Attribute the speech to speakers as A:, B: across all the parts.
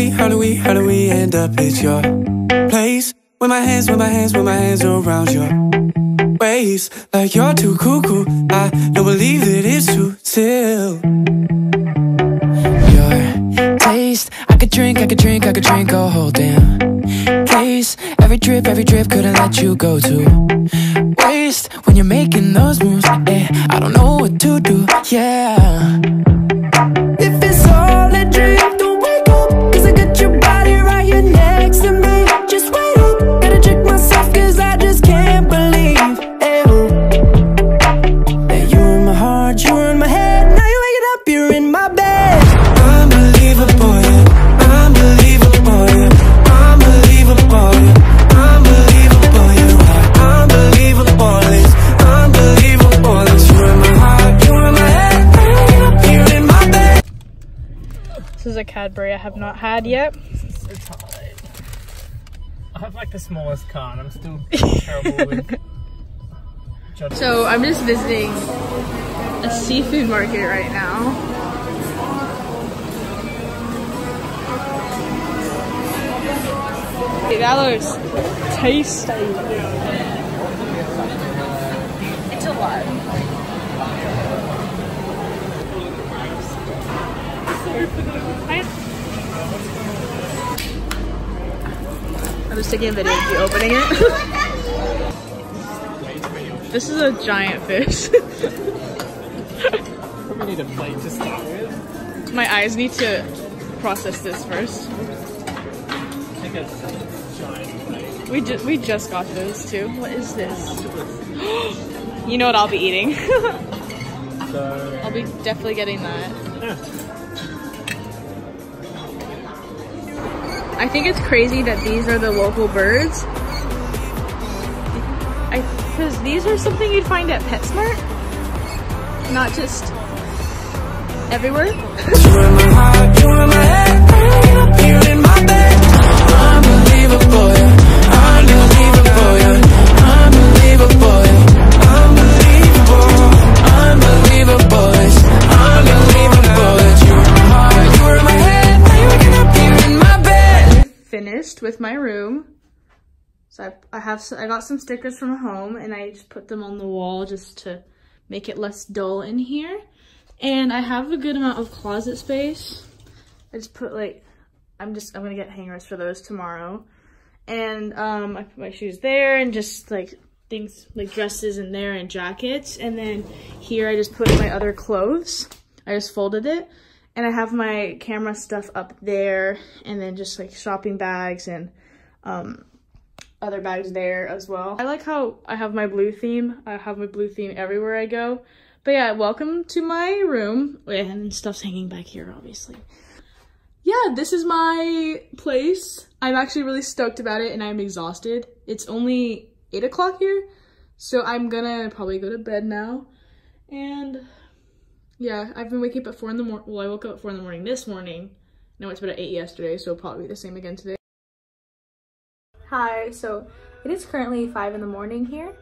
A: we, how do we, how do we end up at your place? With my hands, with my hands, with my hands around your waist. Like you're too cuckoo, I don't believe that it's true till Your taste, I could drink, I could drink, I could drink a whole damn case. Every drip, every drip, couldn't let you go to waste. When you're making those moves, I don't know what to do, yeah
B: is a Cadbury I have not had yet.
C: It's hard. I have like the smallest car and I'm still terrible with.
B: So I'm just visiting a seafood market right now. Hey, that looks tasty. It's a lot. I'm just taking a video of you opening it. This is a giant fish.
C: Probably need a plate to start with.
B: My eyes need to process this first.
C: Take a giant plate.
B: We just we just got those too. What is this? you know what I'll be eating.
C: So,
B: I'll be definitely getting that.
C: yeah.
B: I think it's crazy that these are the local birds. Because these are something you'd find at PetSmart, not just everywhere. Finished with my room. So I, I have I got some stickers from home and I just put them on the wall just to make it less dull in here. And I have a good amount of closet space. I just put like I'm just I'm gonna get hangers for those tomorrow. And um I put my shoes there and just like things like dresses in there and jackets. And then here I just put my other clothes. I just folded it. And I have my camera stuff up there and then just like shopping bags and um, other bags there as well. I like how I have my blue theme. I have my blue theme everywhere I go. But yeah, welcome to my room. And stuff's hanging back here, obviously. Yeah, this is my place. I'm actually really stoked about it and I'm exhausted. It's only 8 o'clock here. So I'm gonna probably go to bed now. And yeah, I've been waking up at 4 in the morning. Well, I woke up at 4 in the morning this morning. And I went to bed at 8 yesterday, so probably the same again today. Hi, so it is currently 5 in the morning here.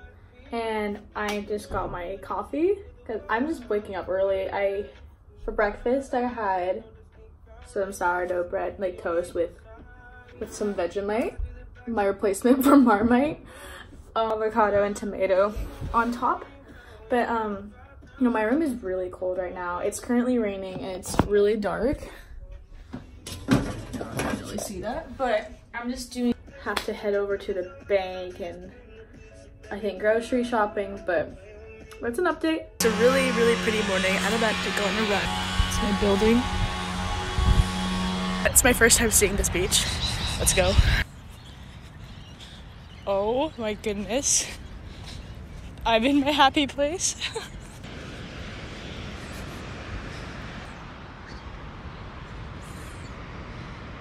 B: And I just got my coffee. Because I'm just waking up early. I, for breakfast, I had some sourdough bread, like toast with, with some Vegemite. My replacement for Marmite. Avocado and tomato on top. But, um, you know, my room is really cold right now. It's currently raining and it's really dark. I don't really see that, but I'm just doing, have to head over to the bank and I think grocery shopping, but that's an update. It's a really, really pretty morning. I'm about to go on a run. It's my building. It's my first time seeing this beach. Let's go. Oh my goodness. I'm in my happy place.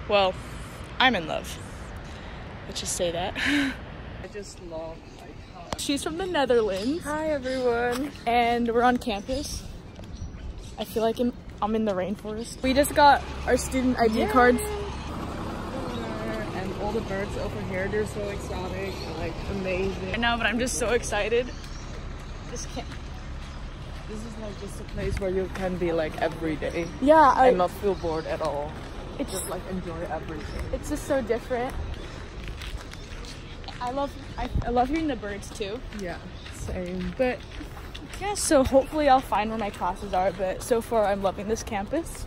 B: well, I'm in love. Let's just say that.
C: I just love
B: She's from the Netherlands.
D: Hi everyone.
B: and we're on campus. I feel like I'm, I'm in the rainforest. We just got our student ID cards.
C: and all the birds over here, they're so exotic, like amazing.
B: I know, but I'm just so excited. Just can't.
C: This is like just a place where you can be like every day
B: Yeah, I,
C: and not feel bored at all.
B: It's
D: just like enjoy everything.
B: it's just so different. I love I, I love hearing the birds too.
D: Yeah, same.
B: But yeah, so hopefully I'll find where my classes are. But so far I'm loving this campus.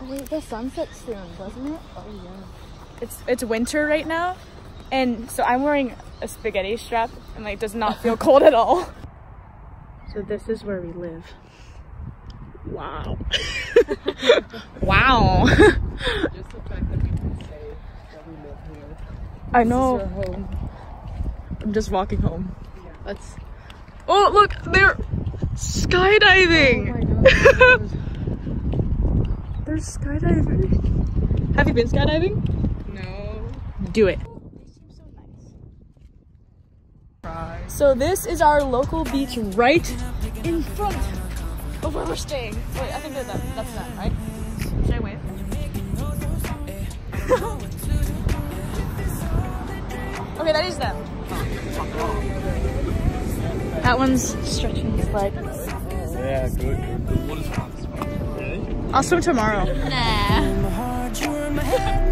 B: Oh wait, the sun sets soon, doesn't it?
D: Oh yeah.
B: It's it's winter right now, and so I'm wearing a spaghetti strap, and like does not feel cold at all. So this is where we live. Wow. wow.
D: Just the fact that we can say that we live here.
B: I know.
D: home.
B: I'm just walking home. That's. Oh look, they're skydiving.
D: Oh my god.
B: They're skydiving. Have you been skydiving?
D: no.
B: Do it. So this is our local beach right in front of where we're staying. Wait, I think that, that that's that, right? Should I wave? okay, that is them. That one's stretching his leg.
C: Yeah, good. What is Really?
B: I'll swim tomorrow.
E: Nah.